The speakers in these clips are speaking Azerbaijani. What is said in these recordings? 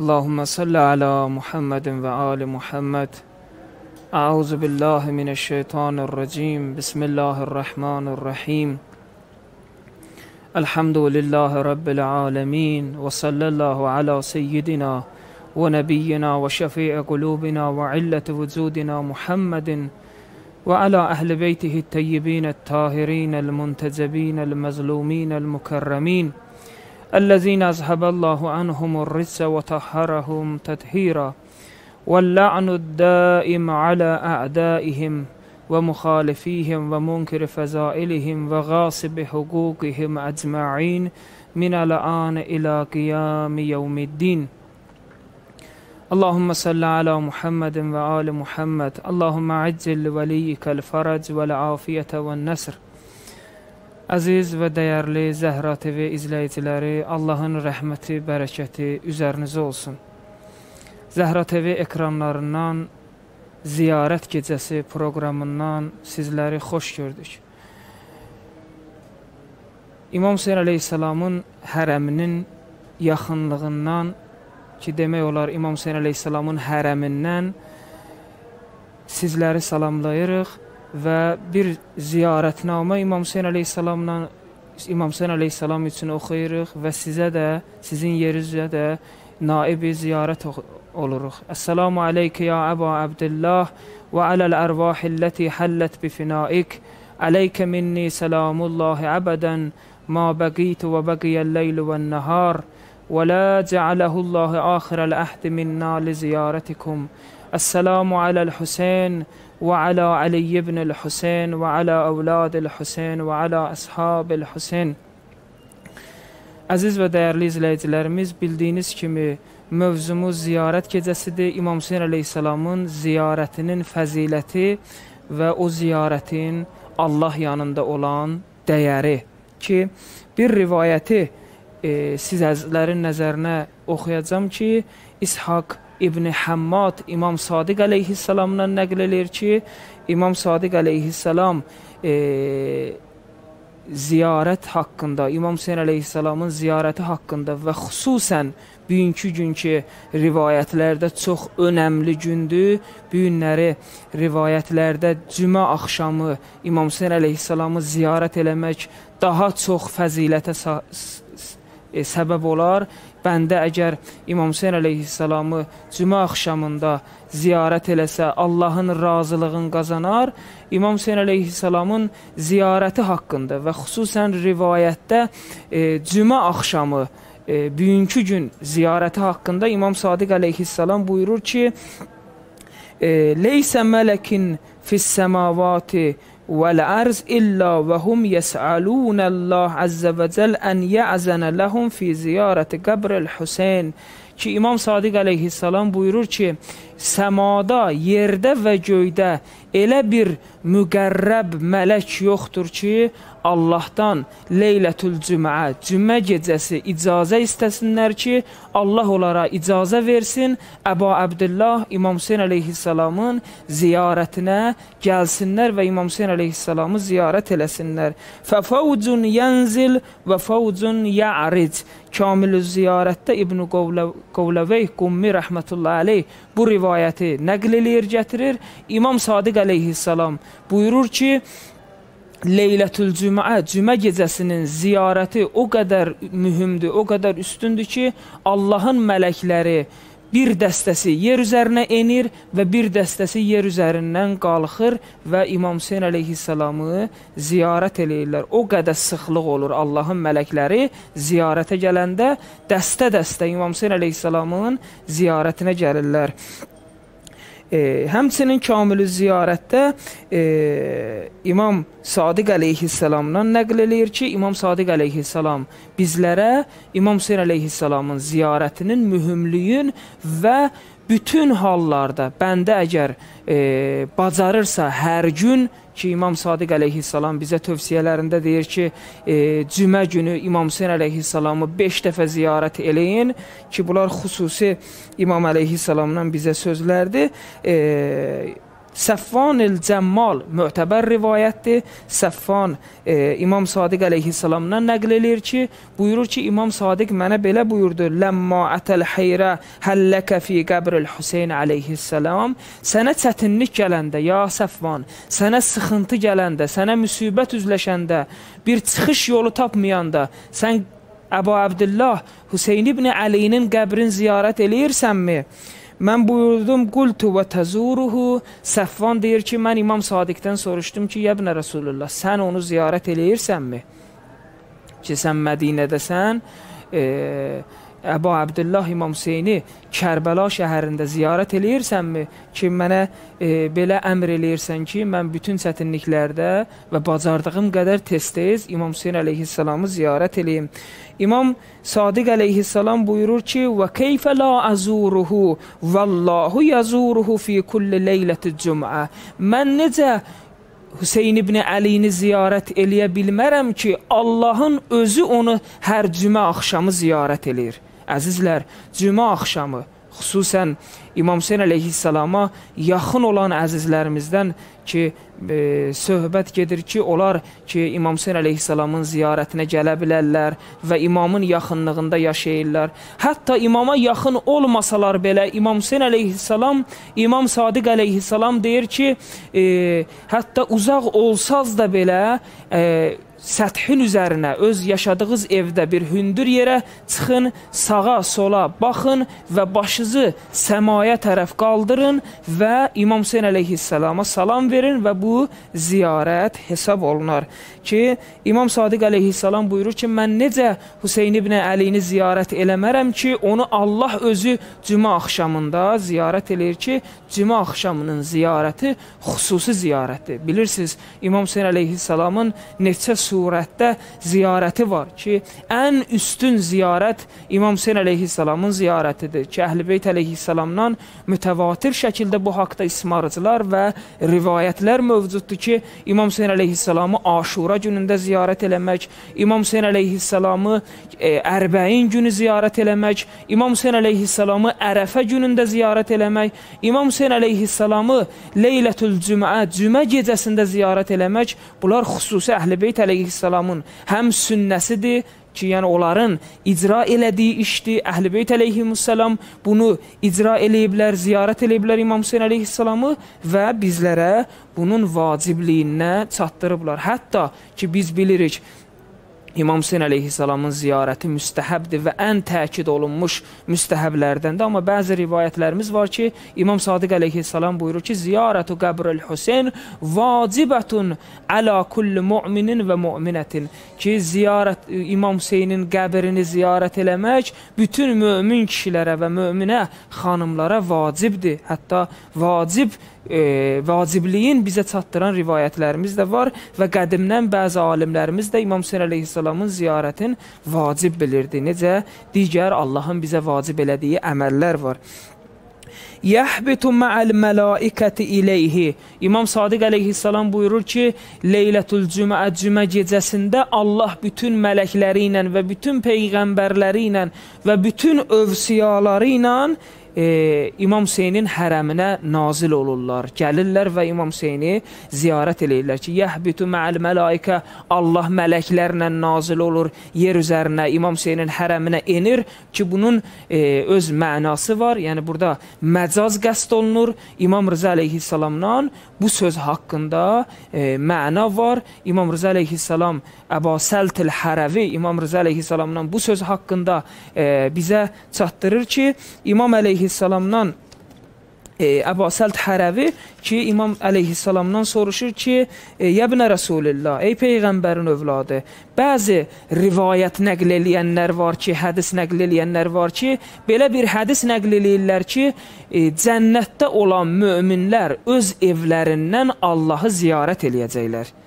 اللهم صل على محمد وآل محمد. أعوذ بالله من الشيطان الرجيم. بسم الله الرحمن الرحيم. الحمد لله رب العالمين وصلى الله على سيدنا ونبينا وشفيع قلوبنا وعلة وجودنا محمد وعلى أهل بيته الطيبين الطاهرين المنتجبين المظلومين المكرمين. الذين أذهب الله عنهم الرجس وطهرهم تطهيرا واللعن الدائم على أعدائهم ومخالفيهم ومنكر فزائلهم وغاصب حقوقهم أجمعين من الآن إلى قيام يوم الدين. اللهم صل على محمد وآل محمد. اللهم عجل لوليك الفرج والعافية والنصر. Əziz və dəyərli Zəhra TV izləyiciləri, Allahın rəhməti, bərəkəti üzərinizə olsun. Zəhra TV ekranlarından Ziyarət gecəsi proqramından sizləri xoş gördük. İmam Hüseyn əleyhissalamın hərəminin yaxınlığından ki, demək olar İmam Hüseyn əleyhissalamın hərəmindən sizləri salamlayırıq və bir ziyarətnamə İmam Hüseyn əleyhissalamla İmam Hüseyn əleyhissalam üçün oxuyuruq və sizə də, sizin yerinizə də naibi ziyarət oluruq. Əssalamu aləykə ya Əba Əbdillah və aləl ərvahilləti həllət bifinaik. Əleykə minni selamullahi əbədən ma bəqitu və bəqiyyəl-leylu və-nəhar və la cəaləhullahi axirəl əhdi minna li ziyarətikum. Əssalamu aləl Hüseyn وعلى علي بن الحسين وعلى أولاد الحسين وعلى أصحاب الحسين Əziz və dəyərli izləyicilərimiz, bildiyiniz kimi mövzumuz ziyarət gecəsidir. İmam Hüseyn əleyhissalamın ziyarətinin fəziləti və o ziyarətin Allah yanında olan dəyəri ki, bir rivayəti e, siz əzizlərin nəzərinə oxuyacam ki, İshaq İbn Həmmad İmam Sadiq əleyhissalamdan nəql eləyir ki, İmam Sadiq əleyhissalam e, ziyarət haqqında, İmam Hüseyn əleyhissalamın ziyarəti haqqında və xüsusən bugünkü günkü rivayətlərdə çox önəmli gündür. Bu günləri rivayətlərdə cümə axşamı İmam Hüseyn əleyhissalamı ziyarət eləmək daha çox fəzilətə e, səbəb olar bəndə əgər İmam Hüseyn əleyhissalamı cümə axşamında ziyarət eləsə, Allahın razılığını qazanar. İmam Hüseyn əleyhissalamın ziyarəti haqqında və xüsusən rivayətdə e, cümə axşamı e, bugünkü gün ziyarəti haqqında İmam Sadiq əleyhissalam buyurur ki: e, "Leysə mələkin fis-səmavati والعرض إلا وهم يسألون الله عز وجل أن يأذن لهم في زيارة قبر الحسين. ki İmam Sadiq əleyhissalam buyurur ki, səmada, yerdə və göydə elə bir müqərrəb mələk yoxdur ki, Allahdan Leylətül Cümə, cümə gecəsi icazə istəsinlər ki, Allah onlara icazə versin, Əba Əbdillah İmam Hüseyn əleyhissalamın ziyarətinə gəlsinlər və İmam Hüseyn əleyhissalamı ziyarət eləsinlər. Fəfəvcun yənzil və fəvcun ya'ric. Kamilü ziyarətdə İbn Qovləvey Qummi rəhmətullah əleyh bu rivayəti nəql eləyir, gətirir. İmam Sadiq əleyhissalam buyurur ki, Leylətül Cümə, cümə gecəsinin ziyarəti o qədər mühümdür, o qədər üstündür ki, Allahın mələkləri bir dəstəsi yer üzərinə enir və bir dəstəsi yer üzərindən qalxır və İmam Hüseyn əleyhissalamı ziyarət eləyirlər. O qədər sıxlıq olur Allahın mələkləri ziyarətə gələndə dəstə-dəstə İmam Hüseyn əleyhissalamın ziyarətinə gəlirlər. E, həmçinin Kamilü ziyarətdə e, İmam Sadiq əleyhissalamdan nəql eləyir ki, İmam Sadiq əleyhissalam bizlərə İmam Hüseyn əleyhissalamın ziyarətinin mühümlüyün və bütün hallarda bəndə əgər e, bacarırsa hər gün ki, İmam Sadiq əleyhissalam bizə tövsiyələrində deyir ki, e, cümə günü İmam Hüseyn əleyhissalamı 5 dəfə ziyarət eləyin ki, bunlar xüsusi İmam əleyhissalamdan bizə sözlərdir. E, Səffan el-Cəmmal mötəbər rivayətdir. Səffan e, İmam Sadiq əleyhissalamdan nəql eləyir ki, buyurur ki, İmam Sadiq mənə belə buyurdu: "Ləmma atəl hayrə həlləkə fi qəbril Hüseyn əleyhissalam." Sənə çətinlik gələndə, ya Səffan, sənə sıxıntı gələndə, sənə müsibət üzləşəndə, bir çıxış yolu tapmayanda, sən Əbu Abdullah Hüseyn ibn Əlinin qəbrini ziyarət eləyirsənmi? Mən buyurdum, qultu və təzuruhu. Səffan deyir ki, mən İmam Sadiqdən soruşdum ki, yəbnə Rasulullah, sən onu ziyarət eləyirsənmi? Ki, sən Mədinədəsən, e, Əbu Abdullah İmam Hüseyni Kərbəla şəhərində ziyarət eləyirsənmi ki, mənə e, belə əmr eləyirsən ki, mən bütün çətinliklərdə və bacardığım qədər tez-tez İmam Hüseyn əleyhissalamı ziyarət eləyim. İmam Sadiq əleyhissalam buyurur ki, və keyfə la azuruhu vallahu yazuruhu fi kulli leyləti cümə. Mən necə Hüseyn ibn Əlini ziyarət eləyə bilmərəm ki, Allahın özü onu hər cümə axşamı ziyarət eləyir. Əzizlər, cümə axşamı xüsusən İmam Hüseyn əleyhissalama yaxın olan əzizlərimizdən ki, e, söhbət gedir ki, onlar ki, İmam Hüseyn əleyhissalamın ziyarətinə gələ bilərlər və imamın yaxınlığında yaşayırlar. Hətta imama yaxın olmasalar belə İmam Hüseyn əleyhissalam, İmam Sadiq əleyhissalam deyir ki, e, hətta uzaq olsaz da belə e, səthin üzərinə, öz yaşadığınız evdə bir hündür yerə çıxın, sağa, sola baxın və başınızı səmaya tərəf qaldırın və İmam Hüseyn əleyhissalama salam verin və bu ziyarət hesab olunar. Ki, İmam Sadiq əleyhissalam buyurur ki, mən necə Hüseyn ibn Əlini ziyarət eləmərəm ki, onu Allah özü cümə axşamında ziyarət eləyir ki, cümə axşamının ziyarəti xüsusi ziyarətdir. Bilirsiniz, İmam Hüseyn əleyhissalamın neçə surətdə ziyarəti var ki, ən üstün ziyarət İmam Hüseyn əleyhissalamın ziyarətidir ki, Əhl-i əleyhissalamdan mütəvatir şəkildə bu haqda ismarıcılar və rivayətlər mövcuddur ki, İmam Hüseyn əleyhissalamı Aşura günündə ziyarət eləmək, İmam Hüseyn əleyhissalamı e, Ərbəyin günü ziyarət eləmək, İmam Hüseyn əleyhissalamı Ərəfə günündə ziyarət eləmək, İmam Hüseyn əleyhissalamı Leylətül Cümə, cümə gecəsində ziyarət eləmək, bunlar xüsusi Əhl-i əleyhissalamı əleyhissalamın həm sünnəsidir ki, yəni onların icra elədiyi işdir. Əhl-i əleyhissalam bunu icra eləyiblər, ziyarət eləyiblər İmam Hüseyn əleyhissalamı və bizlərə bunun vacibliyinə çatdırıblar. Hətta ki, biz bilirik, İmam Hüseyn əleyhissalamın ziyarəti müstəhəbdir və ən təkid olunmuş müstəhəblərdəndir. Amma bəzi rivayətlərimiz var ki, İmam Sadiq əleyhissalam buyurur ki, ziyarətu qəbrül Hüseyn vacibətun əla kulli mu'minin və mu'minətin ki, ziyarət İmam Hüseynin qəbrini ziyarət eləmək bütün mömin kişilərə və möminə xanımlara vacibdir. Hətta vacib e, vacibliyin bizə çatdıran rivayətlərimiz də var və qədimdən bəzi alimlərimiz də İmam Hüseyn əleyhissalamın ziyarətin vacib bilirdi. Necə digər Allahın bizə vacib elədiyi əməllər var. Yəhbitu ma'al mələikəti ileyhi. İmam Sadiq əleyhissalam buyurur ki, Leylətul Cümə cümə gecəsində Allah bütün mələkləri ilə və bütün peyğəmbərləri ilə və bütün övsiyaları ilə e, İmam Hüseynin hərəminə nazil olurlar, gəlirlər və İmam Hüseyni ziyarət eləyirlər ki, yəhbitu mə'al mələikə Allah mələklərlə nazil olur yer üzərinə, İmam Hüseynin hərəminə enir ki, bunun e, öz mənası var. Yəni burada məcaz qəsd olunur. İmam Rıza əleyhissalamdan bu söz haqqında e, məna var. İmam Rıza əleyhissalam Əba Səltil Hərəvi İmam Rıza əleyhissalamdan bu söz haqqında e, bizə çatdırır ki, İmam əleyhissalamdan e, Əbu Səlt Hərəvi ki, İmam əleyhissalamdan soruşur ki, e, Yəbnə Rasulillah, ey Peyğəmbərin övladı, bəzi rivayət nəql eləyənlər var ki, hədis nəql eləyənlər var ki, belə bir hədis nəql eləyirlər ki, e, cənnətdə olan möminlər öz evlərindən Allahı ziyarət eləyəcəklər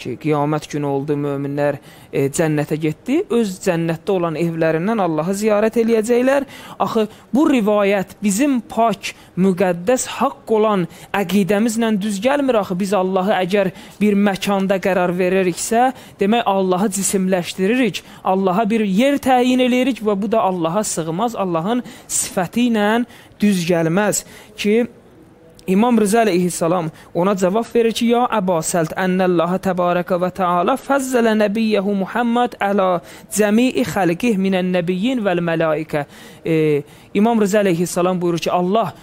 ki, qiyamət günü oldu, möminlər e, cənnətə getdi, öz cənnətdə olan evlərindən Allahı ziyarət eləyəcəklər. Axı bu rivayət bizim pak, müqəddəs, haqq olan əqidəmizlə düz gəlmir axı. Biz Allahı əgər bir məkanda qərar veririksə, demək Allahı cisimləşdiririk. Allaha bir yer təyin eləyirik və bu da Allaha sığmaz, Allahın sifəti ilə düz gəlməz ki, İmam Rıza əleyhissalam ona cavab verir ki, ya Əba Səlt, ənəllaha təbarəkə və təala fəzzələ nəbiyyəhu Muhammad əla cəmi'i xəlqih minən nəbiyyin vəl məlaikə. E, İmam Rıza əleyhissalam buyurur ki, Allah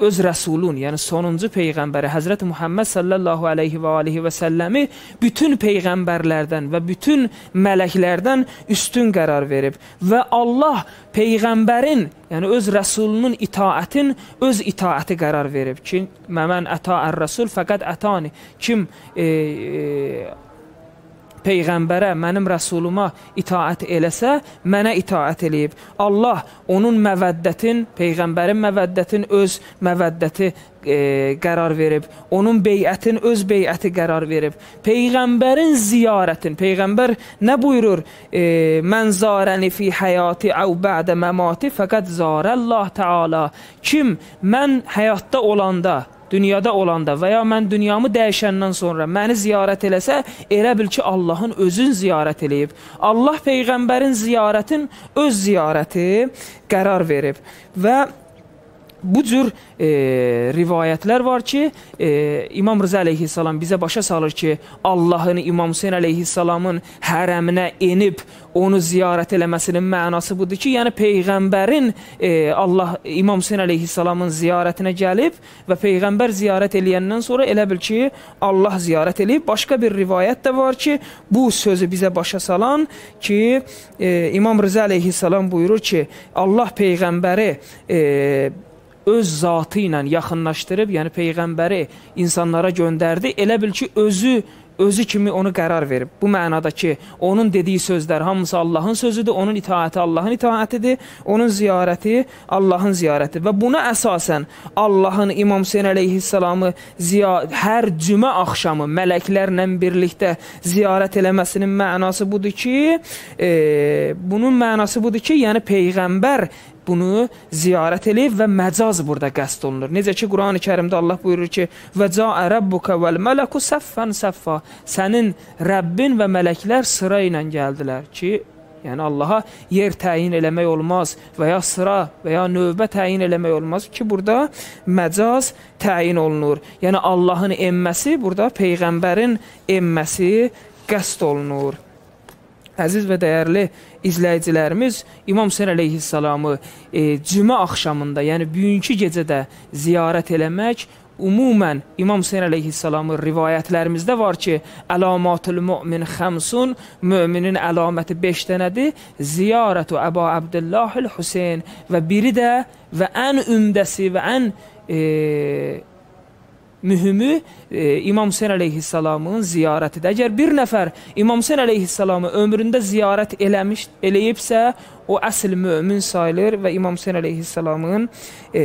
öz rəsulun, yəni sonuncu peyğəmbəri Həzrət Muhammed sallallahu alayhi və alihi və səlləmi bütün peyğəmbərlərdən və bütün mələklərdən üstün qərar verib və Allah peyğəmbərin, yəni öz rəsulunun itaətin öz itaəti qərar verib ki, məmən əta'ər rəsul fəqət ətani. Kim e, e, peyğəmbərə, mənim rəsuluma itaət eləsə, mənə itaət eləyib. Allah onun məvəddətin, peyğəmbərin məvəddətin öz məvəddəti e, qərar verib. Onun beyətin öz beyəti qərar verib. Peyğəmbərin ziyarətin, peyğəmbər nə buyurur? E, Mən zarəni fi həyati əv bədə məmati fəqət zarəllah Teala. Kim mən həyatda olanda dünyada olanda və ya mən dünyamı dəyişəndən sonra məni ziyarət eləsə, elə bil ki, Allahın özün ziyarət eləyib. Allah peyğəmbərin ziyarətin öz ziyarəti qərar verib və bu cür e, rivayətlər var ki, e, İmam Rıza əleyhissalam bizə başa salır ki, Allahın İmam Hüseyn əleyhissalamın hərəminə enib onu ziyarət eləməsinin mənası budur ki, yəni peyğəmbərin e, Allah İmam Hüseyn əleyhissalamın ziyarətinə gəlib və peyğəmbər ziyarət eləyəndən sonra elə bil ki, Allah ziyarət eləyib. Başqa bir rivayət də var ki, bu sözü bizə başa salan ki, e, İmam Rıza əleyhissalam buyurur ki, Allah peyğəmbəri e, öz zatı ilə yaxınlaşdırıb, yəni peyğəmbəri insanlara göndərdi. Elə bil ki, özü özü kimi onu qərar verib. Bu mənada ki, onun dediyi sözlər hamısı Allahın sözüdür, onun itaəti Allahın itaətidir, onun ziyarəti Allahın ziyarəti və buna əsasən Allahın İmam Hüseyn əleyhissalamı hər cümə axşamı mələklərlə birlikdə ziyarət eləməsinin mənası budur ki, e, bunun mənası budur ki, yəni peyğəmbər bunu ziyarət eləyib və məcaz burada qəsd olunur. Necə ki Qurani Kərimdə Allah buyurur ki: "Və ca'ə rabbuka vel mələku saffan saffa." Sənin Rəbbin və mələklər sıra ilə gəldilər ki, yəni Allaha yer təyin eləmək olmaz və ya sıra və ya növbə təyin eləmək olmaz ki, burada məcaz təyin olunur. Yəni Allahın emməsi burada peyğəmbərin emməsi qəsd olunur. Əziz və dəyərli izləyicilərimiz İmam Hüseyn əleyhissalamı e, cümə axşamında, yəni bugünkü gecədə ziyarət eləmək Umumən İmam Hüseyn əleyhissalamın rivayətlərimizdə var ki, əlamatul mümin xəmsun, müminin əlaməti 5 dənədir. Ziyarətu Əba Əbdüllahil Hüseyn və biri də və ən ümdəsi və ən e, mühümü e, İmam Hüseyn əleyhissalamın ziyarətidir. Əgər bir nəfər İmam Hüseyn əleyhissalamı ömründə ziyarət eləmiş, eləyibsə, o əsl mömin sayılır və İmam Hüseyn əleyhissalamın e,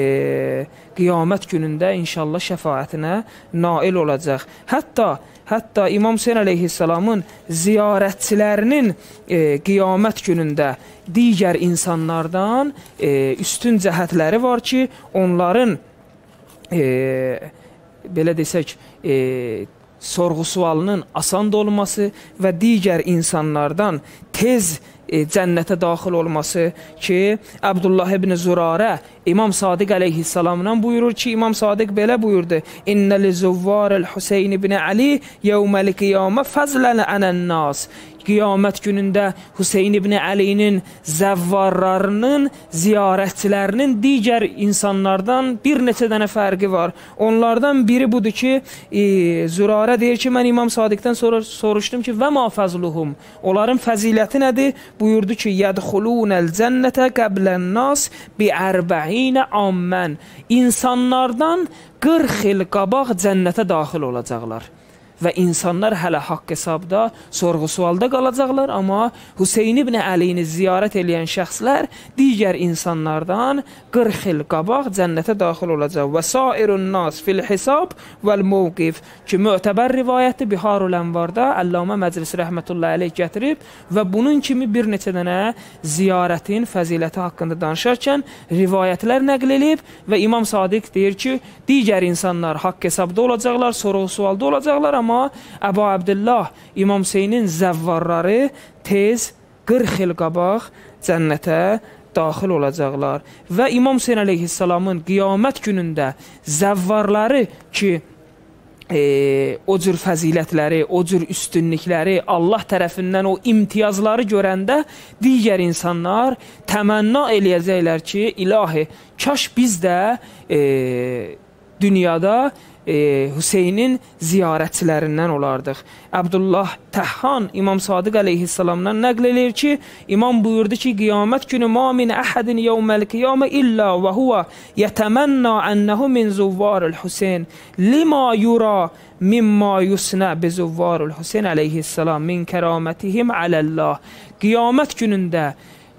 qiyamət günündə inşallah şəfaətinə nail olacaq. Hətta Hətta İmam Hüseyn əleyhissalamın ziyarətçilərinin e, qiyamət günündə digər insanlardan e, üstün cəhətləri var ki, onların e, belə desək, e, sorğu-sualının asan olması və digər insanlardan tez e, cənnətə daxil olması ki, Abdullah ibn Zurarə İmam Sadiq əleyhissalamdan buyurur ki, İmam Sadiq belə buyurdu: "İnnel zuvvarel Huseyn ibn Ali yevmel qiyamə fazlan anan-nas." Qiyamət günündə Hüseyn ibn Əlinin zəvvarlarının, ziyarətçilərinin digər insanlardan bir neçə dənə fərqi var. Onlardan biri budur ki, e, Zürarə deyir ki, mən İmam Sadiqdən sonra soruşdum ki, və ma fəzluhum? Onların fəziləti nədir? Buyurdu ki, yədxulunəl cənnətə qəblən-nas bi 40 ammən. İnsanlardan 40 il qabaq cənnətə daxil olacaqlar və insanlar hələ haqq hesabda sorğu-sualda qalacaqlar, amma Hüseyn ibn Əlini ziyarət edən şəxslər digər insanlardan 40 il qabaq cənnətə daxil olacaq. Və sairun nas fil hisab vəl mövqif ki, mötəbər rivayəti Biharul Ənvarda Əllamə Məclis rəhmətullahi əleyh gətirib və bunun kimi bir neçə dənə ziyarətin fəziləti haqqında danışarkən rivayətlər nəql edib və İmam Sadiq deyir ki, digər insanlar haqq hesabda olacaqlar, sorğu-sualda olacaqlar, amma Amma Əbu Abdullah İmam Hüseynin zəvvarları tez 40 il qabaq cənnətə daxil olacaqlar. Və İmam Hüseyn əleyhissalamın qiyamət günündə zəvvarları ki e, o cür fəzilətləri, o cür üstünlükləri, Allah tərəfindən o imtiyazları görəndə digər insanlar təmənna eləyəcəklər ki, ilahi, kaş biz də e, dünyada e, Hüseynin ziyarətçilərindən olardıq. Abdullah Təhhan İmam Sadiq əleyhissalamdan nəql eləyir ki, İmam buyurdu ki, qiyamət günü ma min əhədin yevməl qiyamə illə və huva yətəmənna ənəhu min zuvvarul Hüseyn lima yura mimma yusna bi zuvvarul Hüseyn əleyhissalam min kəramətihim aləllah. Qiyamət günündə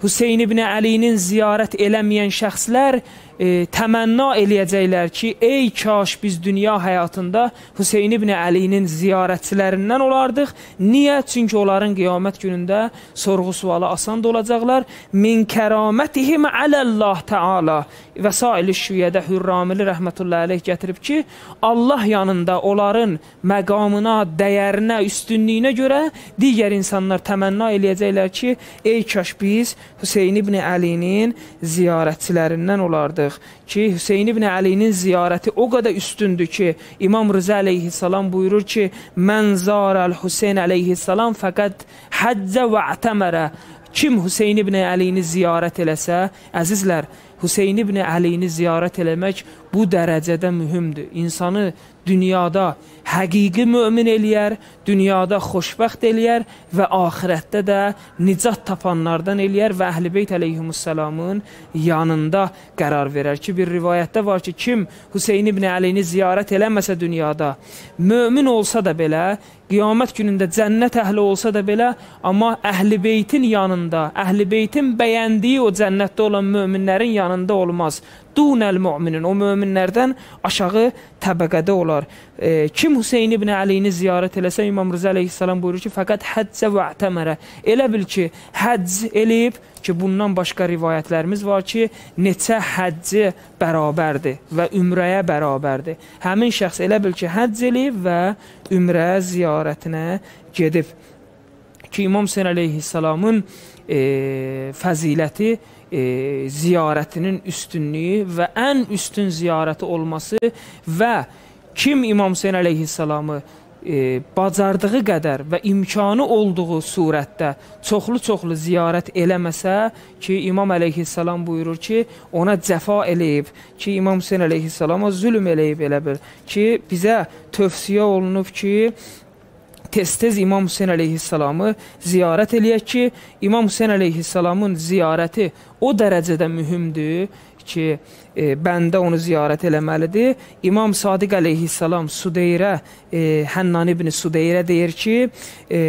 Hüseyn ibn Əlinin ziyarət eləməyən şəxslər e, təmənna eləyəcəklər ki, ey kaş biz dünya həyatında Hüseyn ibn Əlinin ziyarətçilərindən olardıq. Niyə? Çünki onların qiyamət günündə sorğu-sualı asan olacaqlar. Min kəramətihim aləllah Taala və saili şüyədə Hürramili rəhmətullahi əleyh gətirib ki, Allah yanında onların məqamına, dəyərinə, üstünlüyünə görə digər insanlar təmənna eləyəcəklər ki, ey kaş biz Hüseyn ibn Əlinin ziyarətçilərindən olardıq baxırıq ki, Hüseyn ibn Əlinin ziyarəti o qədər üstündür ki, İmam Rıza əleyhissalam buyurur ki, "Mən zaral Hüseyn əleyhissalam fəqət həccə və ətəmərə." Kim Hüseyn ibn Əlini ziyarət eləsə, əzizlər, Hüseyn ibn Əlini ziyarət eləmək bu dərəcədə mühümdür. İnsanı dünyada həqiqi mömin eləyər, dünyada xoşbəxt eləyər və axirətdə də nicat tapanlardan eləyər və Əhlibeyt əleyhimussalamın yanında qərar verər ki, bir rivayətdə var ki, kim Hüseyn ibn Əlini ziyarət eləməsə dünyada, mömin olsa da belə, qiyamət günündə cənnət əhli olsa da belə, amma Əhlibeytin yanında, Əhlibeytin bəyəndiyi o cənnətdə olan möminlərin yanında olmaz dunəl müminin, o möminlərdən aşağı təbəqədə olar. E, kim Hüseyn ibn Əlini ziyarət eləsə, İmam Rıza əleyhissalam buyurur ki, fəqət həccə və ətəmərə. Elə bil ki, həcc eləyib ki, bundan başqa rivayətlərimiz var ki, neçə həcci bərabərdir və ümrəyə bərabərdir. Həmin şəxs elə bil ki, həcc eləyib və ümrə ziyarətinə gedib. Ki, İmam Hüseyn əleyhissalamın e, fəziləti e, ziyarətinin üstünlüyü və ən üstün ziyarəti olması və kim İmam Hüseyn əleyhissalamı e, bacardığı qədər və imkanı olduğu surətdə çoxlu-çoxlu ziyarət eləməsə ki, İmam əleyhissalam buyurur ki, ona cəfa eləyib ki, İmam Hüseyn əleyhissalama zülm eləyib elə bil ki, bizə tövsiyə olunub ki, tez-tez İmam Hüseyn əleyhissalamı ziyarət eləyək ki, İmam Hüseyn əleyhissalamın ziyarəti o dərəcədə mühümdür ki, e, bəndə onu ziyarət eləməlidir. İmam Sadiq əleyhissalam Sudeyrə, e, Hənnan ibn Sudeyrə deyir ki, e,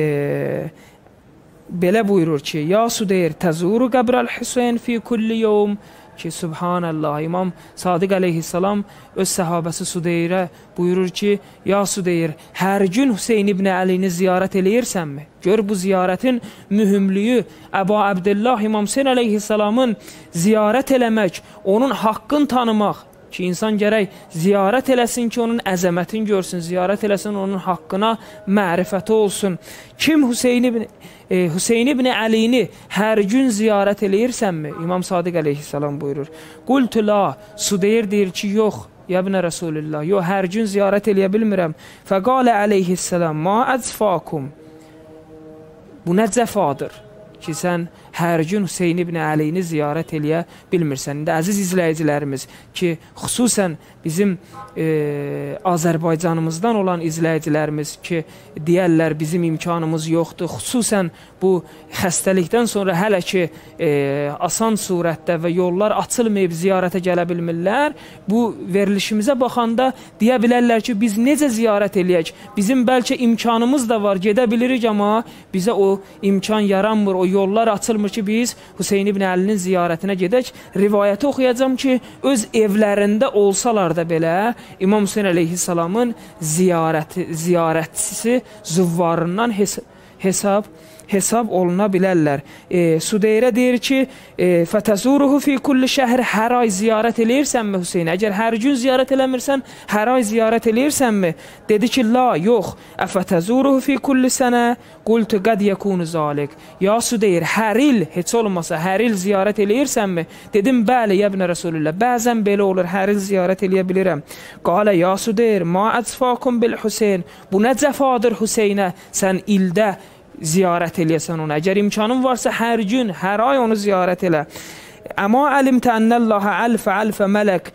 belə buyurur ki, Ya Sudeyr, təzuru qəbrəl Hüseyn fi kulli yevm ki, Subhanallah, İmam Sadiq əleyhissalam öz səhabəsi Sudeyrə buyurur ki, Ya Sudeyr, hər gün Hüseyn ibn Əlini ziyarət eləyirsənmi? Gör bu ziyarətin mühümlüyü Əbu Abdullah İmam Hüseyn əleyhissalamın ziyarət eləmək, onun haqqını tanımaq, ki, insan gərək ziyarət eləsin ki, onun əzəmətini görsün, ziyarət eləsin, onun haqqına mərifəti olsun. Kim Hüseyn ibn e, Hüseyn ibn Əlini hər gün ziyarət eləyirsənmi? İmam Sadiq əleyhissalam buyurur. Qultu la, Sudeyr deyir ki, yox, Yəbnə Rasulillah, yox, hər gün ziyarət eləyə bilmirəm. Fəqalə əleyhissalam, ma əzfakum. Bu nə cəfadır ki, sən hər gün Hüseyn ibn Əliyini ziyarət eləyə bilmirsən. İndi əziz izləyicilərimiz ki, xüsusən bizim e, Azərbaycanımızdan olan izləyicilərimiz ki, deyərlər bizim imkanımız yoxdur. Xüsusən bu xəstəlikdən sonra hələ ki e, asan surətdə və yollar açılmayıb ziyarətə gələ bilmirlər. Bu verilişimizə baxanda deyə bilərlər ki, biz necə ziyarət eləyək? Bizim bəlkə imkanımız da var, gedə bilirik, amma bizə o imkan yaranmır, o yollar açılmır ki, biz Hüseyn ibn Əlinin ziyarətinə gedək. Rivayəti oxuyacağam ki, öz evlərində olsalar da belə İmam Hüseyn əleyhissalamın ziyarəti, ziyarətçisi züvvarından hes hesab hesab oluna bilərlər. E, Sudeyrə deyir ki, e, "Fətəzuruhu fi kulli şəhr" hər ay ziyarət eləyirsənmi Hüseyn? Əgər hər gün ziyarət eləmirsən, hər ay ziyarət eləyirsənmi? Dedi ki, "La, yox. Əfətəzuruhu fi kulli sənə?" Qultu qad yakunu zalik. Ya Sudeyr, hər il heç olmasa hər il ziyarət eləyirsənmi? Dedim, bəli, ya ibn Rasulullah. Bəzən belə olur, hər il ziyarət eləyə bilirəm. Qala ya Sudeyr, ma atsfakum bil Huseyn. Bu nə cəfadır Hüseynə? Sən ildə ziyarət eləyəsən onu. Əgər imkanın varsa hər gün, hər ay onu ziyarət elə. Əma əlimtə ənəllaha əlfə əlfə mələk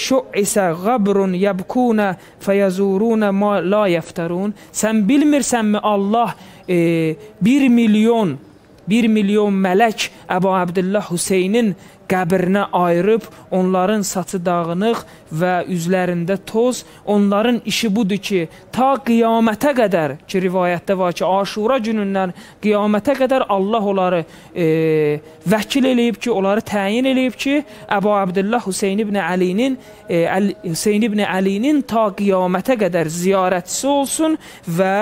şu'isə qabrun yəbkunə fəyəzurunə ma la yəftərun. Sən bilmirsənmi Allah e, 1 milyon 1 milyon mələk Əbu Abdullah Hüseynin qəbrinə ayırıb, onların saçı dağınıq və üzlərində toz, onların işi budur ki, ta qiyamətə qədər ki, rivayətdə var ki, Aşura günündən qiyamətə qədər Allah onları e, vəkil eləyib ki, onları təyin eləyib ki, Əbu Abdullah Hüseyn ibn Əlinin e, Əl Hüseyn ibn Əlinin ta qiyamətə qədər ziyarətçisi olsun və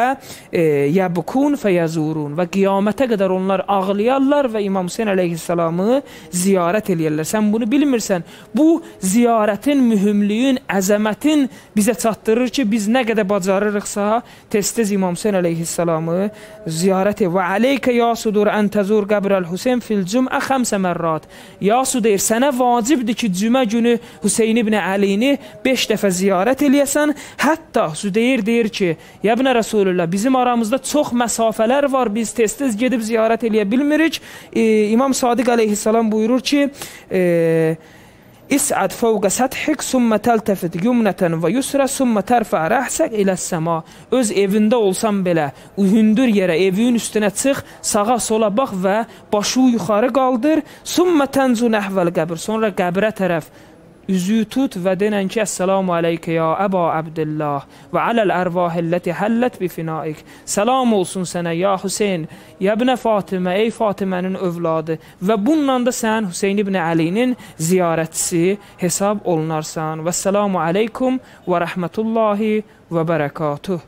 e, yəbkun fəyəzurun və qiyamətə qədər onlar ağlayarlar və İmam Hüseyn əleyhissalamı ziyarət eləyirlər. Sən bunu bilmirsən. Bu ziyarətin mühümlüyün, əzəmətin bizə çatdırır ki, biz nə qədər bacarırıqsa, tez-tez İmam Hüseyn əleyhissalamı ziyarət et. Və aleykə ya sudur ən təzur qəbrəl Hüseyn fil cümə xəmsə mərrat. Ya sudur, sənə vacibdir ki, cümə günü Hüseyn ibn Əlini 5 dəfə ziyarət eləyəsən. Hətta Südeyr deyir ki, ya ibn Rasulullah, bizim aramızda çox məsafələr var, biz tez-tez gedib ziyarət eləyə bilmirik. E, İmam Sadiq əleyhissalam buyurur ki, İs'ad fawqa səthik summa teltefit yumnatan və yusra summa tərfə rəhsək ilə səma. Öz evində olsan belə, hündür yerə, evin üstünə çıx, sağa sola bax və başı yuxarı qaldır. Summa tanzu nəhvəl qəbr. Sonra qəbrə tərəf üzüyü tut və denən ki, Əssalamu aleykə ya Əba Abdillah və aləl ərvahə ləti həllət bi finaik. Salam olsun sənə ya Hüseyn, ya ibnə Fatimə, ey Fatimənin övladı və bununla da sən Hüseyn ibn Əlinin ziyarətçisi hesab olunarsan. Və səlamu aleykum və rəhmətullahi və bərəkatuh.